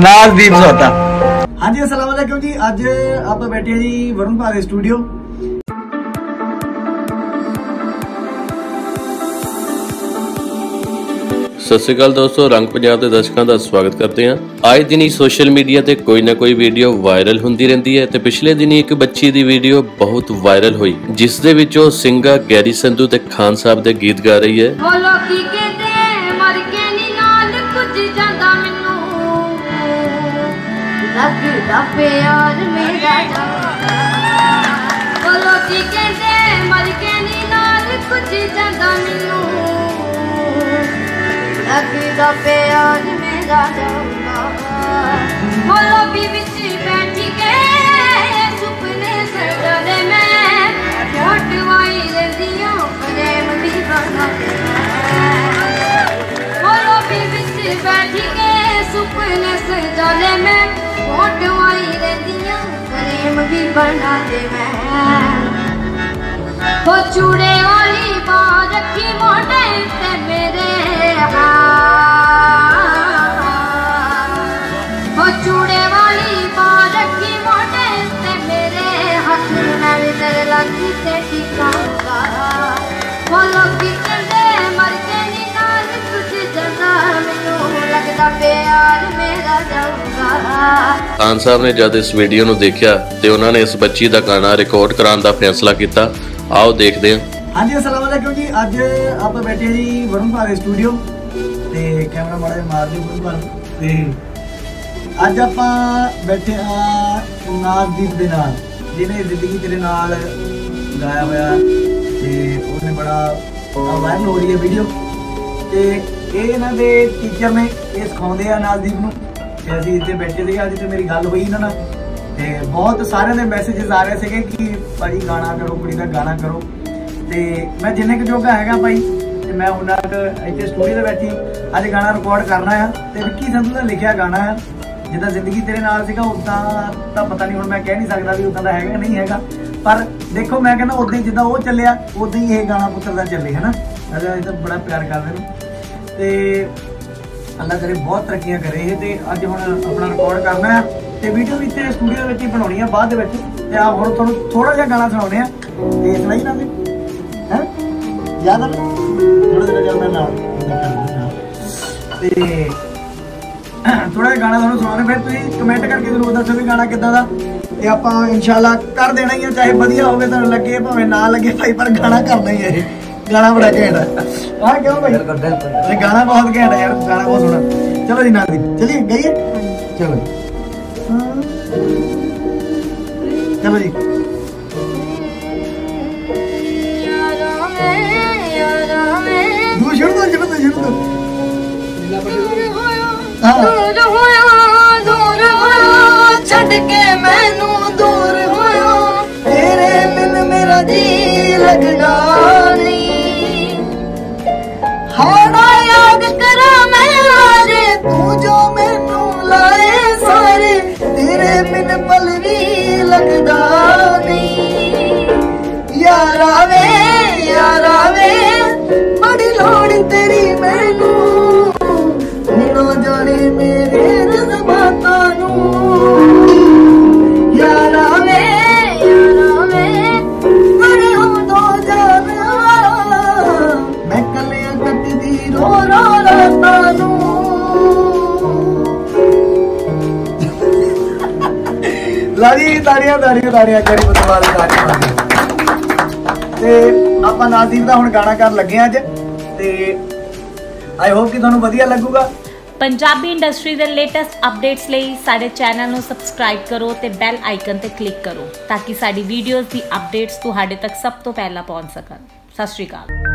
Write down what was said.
ਨਾਜ਼ਦੀਪ ਸੋਤਾ ਹਾਂਜੀ ਅਸਲਾਮ ਅਲੈਕੁਮ ਜੀ। ਅੱਜ ਆਪਾਂ ਬੈਠੇ ਜੀ ਵਰੁਣ ਭਾ ਦੇ ਸਟੂਡੀਓ ਸਤਿ ਸ਼੍ਰੀ ਅਕਾਲ ਦੋਸਤੋ ਰੰਗ ਪੰਜਾਬ ਦੇ ਦਰਸ਼ਕਾਂ ਦਾ ਸਵਾਗਤ ਕਰਦੇ ਹਾਂ। ਆਏ ਦਿਨ ਸੋਸ਼ਲ ਮੀਡੀਆ ਤੇ ਕੋਈ ਨਾ ਕੋਈ ਵੀਡੀਓ ਵਾਇਰਲ ਹੁੰਦੀ ਰਹਿੰਦੀ ਹੈ ਤੇ ਪਿਛਲੇ ਦਿਨੀ ਇੱਕ ਬੱਚੀ ਦੀ ਵੀਡੀਓ ਬਹੁਤ ਵਾਇਰਲ ਹੋਈ ਜਿਸ ਦੇ ਵਿੱਚ ਉਹ ਸਿੰਗਰ ਗੈਰੀ ਸੰਧੂ ਤੇ ਖਾਨ ਸਾਹਿਬ ਦੇ ਗੀਤ ਗਾ ਰਹੀ ਹੈ। ਉਹ ਲੋਕੀ ਲੱਗਦਾ ਪਿਆਰ ਮੇਰਾ ਜਾਂਦਾ ਉਹ ਲੋਕੀ ਕਹਿੰਦੇ, ਮਰ ਕੇ ਨੀ ਨਾਲ ਕੁਝ ਜਾਂਦਾ ਮੈਨੂੰ। ਲੱਗਦਾ ਪਿਆਰ ਮੇਰਾ ਜਾਂਦਾ ਉਹ ਲੋਬੀ ਵਿੱਚ ਬੈਠ ਕੇ ਸੁਪਨੇ ਸਜਦੇ ਮੈਂ। ਫੋਟਵਾਈ ਰਹਿੰਦੀਆਂ ਪ੍ਰੇਮ ਦੀ ਬਣਾ ਬੋਲੋ ਵੀ ਵਿੱਚ ਬੈਠ ਕੇ ਸੁਪਨੇ ਸਜਾਲੇ ਮੈਂ। ਫੋਟਵਾਈ ਰਹਿੰਦੀਆਂ ਪ੍ਰੇਮ ਵੀ ਬਣਾ ਦੇ ਮੈਂ ਹੋ ਚੂੜੇ ਵਾਲੀ ਬਾਹ ਰੱਖੀ ਮੋਢੇ ਤੇ ਮੇਰੇ ਖਾਨ ਸਾਹਿਬ ਨੇ ਜਦ ਇਸ ਵੀਡੀਓ ਨੂੰ ਦੇਖਿਆ ਤੇ ਉਹਨਾਂ ਨੇ ਇਸ ਬੱਚੀ ਦਾ ਗਾਣਾ ਰਿਕਾਰਡ ਕਰਾਉਣ ਦਾ ਫੈਸਲਾ ਕੀਤਾ। ਆਓ ਦੇਖਦੇ ਹਾਂ। ਹਾਂਜੀ, ਅਸਲਾਮ ਅਲੈਕੁਮ ਜੀ। ਅੱਜ ਆਪਾਂ ਬੈਠੇ ਹਾਂ ਜੀ ਵਰੁਣ ਭਾ ਦੇ ਸਟੂਡੀਓ ਤੇ ਕੈਮਰਾ ਮਾੜਾ ਜਿਹਾ ਮਾਰ ਦਿਓ ਵਰੁਣ ਭਾ ਨੂੰ। ਤੇ ਅੱਜ ਆਪਾਂ ਬੈਠੇ ਆ ਨਾਜ਼ਦੀਪ ਦੇ ਨਾਲ। ਜਿਹਨੇ ਜ਼ਿੰਦਗੀ ਤੇਰੇ ਨਾਲ ਗਾਇਆ ਹੋਇਆ ਤੇ ਉਹਨੇ ਬੜਾ ਵਾਇਰਲ ਹੋ ਰਹੀ ਹੈ ਵੀਡੀਓ ਤੇ ਇਹ ਇਹਨਾਂ ਦੇ ਟੀਚਰ ਨੇ, ਇਹ ਸਿਖਾਉਂਦੇ ਆ ਨਾਜ਼ਦੀਪ ਨੂੰ। ਤੇ ਅਸੀਂ ਇੱਥੇ ਬੈਠੇ ਸੀਗੇ, ਅੱਜ ਤੇ ਮੇਰੀ ਗੱਲ ਹੋਈ ਇਹਨਾਂ ਨਾਲ। ਤੇ ਬਹੁਤ ਸਾਰਿਆਂ ਦੇ ਮੈਸੇजेस ਆ ਰਹੇ ਸੀਗੇ ਕਿ ਭਾਜੀ ਗਾਣਾ ਕਰੋ, ਕੁੜੀ ਦਾ ਗਾਣਾ ਕਰੋ। ਤੇ ਮੈਂ ਜਿੰਨੇ ਕੁ ਜੋਗਾ ਹੈਗਾ ਭਾਈ, ਤੇ ਮੈਂ ਉਹਨਾਂ ਕੁ ਇੱਥੇ ਸਟੂਡੀਓ ਤੇ ਬੈਠੀ। ਅੱਜ ਗਾਣਾ ਰਿਕਾਰਡ ਕਰਨਾ ਆ, ਤੇ ਵਿੱਕੀ ਸੰਧੂ ਦਾ ਲਿਖਿਆ ਗਾਣਾ ਆ। ਜਿੱਦਾਂ ਜ਼ਿੰਦਗੀ ਤੇਰੇ ਨਾਲ ਸੀਗਾ, ਉਦਾਂ ਤਾਂ ਪਤਾ ਨਹੀਂ ਹੁਣ ਮੈਂ ਕਹਿ ਨਹੀਂ ਸਕਦਾ ਵੀ ਉਦਾਂ ਦਾ ਹੈਗਾ ਨਹੀਂ ਹੈਗਾ। ਪਰ ਦੇਖੋ, ਮੈਂ ਕਹਿੰਦਾ ਉਦਾਂ ਹੀ ਜਿੱਦਾਂ ਉਹ ਚੱਲਿਆ, ਉਦਾਂ ਹੀ ਇਹ ਗਾਣਾ ਪੁੱਤਰ ਦਾ ਚੱਲੇ, ਹਨਾ? ਅਜਾ ਇਹ ਤਾਂ ਬੜਾ ਪਿਆਰ ਕਰਦੇ ਨੇ। ਤੇ ਅੱਲਾ ਕਰੇ ਬਹੁਤ ਤਰੱਕੀਆਂ ਕਰੇ ਇਹ ਤੇ ਅੱਜ ਹੁਣ ਆਪਣਾ ਰਿਕਾਰਡ ਕਰਨਾ ਹੈ ਤੇ ਵੀਡੀਓ ਵੀ ਇੱਥੇ ਸਟੂਡੀਓ ਵਿੱਚ ਹੀ ਬਣਾਉਣੀ ਆ, ਬਾਅਦ ਦੇ ਵਿੱਚ। ਤੇ ਆ ਹੁਣ ਤੁਹਾਨੂੰ ਥੋੜਾ ਜਿਹਾ ਗਾਣਾ ਸੁਣਾਉਣੇ ਆ। ਤੇ ਸੁਣਾਈ ਨਾ ਹੈ ਯਾਦ ਆ ਥੋੜਾ ਜਿਹਾ ਚੱਲ ਨਾਲ। ਤੇ ਥੋੜਾ ਜਿਹਾ ਗਾਣਾ ਤੁਹਾਨੂੰ ਸੁਣਾਉਣੇ ਫਿਰ ਤੁਸੀਂ ਕਮੈਂਟ ਕਰਕੇ ਜ਼ਰੂਰ ਦੱਸੋ ਵੀ ਗਾਣਾ ਕਿੱਦਾਂ ਦਾ। ਤੇ ਆਪਾਂ ਇਨਸ਼ਾਅੱਲਾ ਕਰ ਦੇਣਾ ਹੀ ਆ, ਚਾਹੇ ਵਧੀਆ ਹੋਵੇ ਤੁਹਾਨੂੰ ਲੱਗੇ ਭਾਵੇਂ ਨਾ ਲੱਗੇ ਭਾਈ, ਪਰ ਗਾਣਾ ਕਰਨਾ ਹੀ ਹੈ। ਗਾਣਾ ਬੜਾ ਘੈਂਟ ਹੈ ਆਹ ਕਿਉਂ ਭਾਈ? ਤੇ ਗਾਣਾ ਬਹੁਤ ਘੈਂਟ ਹੈ ਯਾਰ ਗਾਣਾ ਬਹੁਤ ਸੋਹਣਾ। ਚਲੋ ਜੀ ਨਾਲ ਦੀ। ਚਲਿਏ ਗਈਏ? ਚਲੋ ਜੀ। ਚਲੋ ਜੀ। ਦੂਰ ਹੋਇਆ ਦੂਰ ਹੋਇਆ ਛੱਡ ਕੇ ਮੈਨੂੰ ਦੂਰ ਹੋਇਆ। ਤੇਰੇ ਬਿਨ ਮੇਰਾ ਜੀ ਲੱਗਣਾ ਲਾਰੀ ਤਾੜੀਆਂ ਤਾੜੀਆਂ ਤਾੜੀਆਂ ਕਰੀ ਬਤਵਾਲ ਤਾੜੀਆਂ ਤੇ ਆਪਾਂ ਨਾਜ਼ੀਰ ਦਾ ਹੁਣ ਗਾਣਾ ਕਰਨ ਲੱਗੇ ਅੱਜ, ਤੇ ਆਈ ਹੋਪ ਕਿ ਤੁਹਾਨੂੰ ਵਧੀਆ ਲੱਗੂਗਾ। ਪੰਜਾਬੀ ਇੰਡਸਟਰੀ ਦੇ ਲੇਟੈਸਟ ਅਪਡੇਟਸ ਲਈ ਸਾਡੇ ਚੈਨਲ ਨੂੰ ਸਬਸਕ੍ਰਾਈਬ ਕਰੋ ਤੇ ਬੈਲ ਆਈਕਨ ਤੇ ਕਲਿੱਕ ਕਰੋ, ਤਾਂ ਕਿ ਸਾਡੀ ਵੀਡੀਓਜ਼ ਦੀ ਅਪਡੇਟਸ ਤੁਹਾਡੇ ਤੱਕ ਸਭ ਤੋਂ ਪਹਿਲਾਂ ਪਹੁੰਚ ਸਕਣ। ਸਤਿ ਸ਼੍ਰੀ ਅਕਾਲ।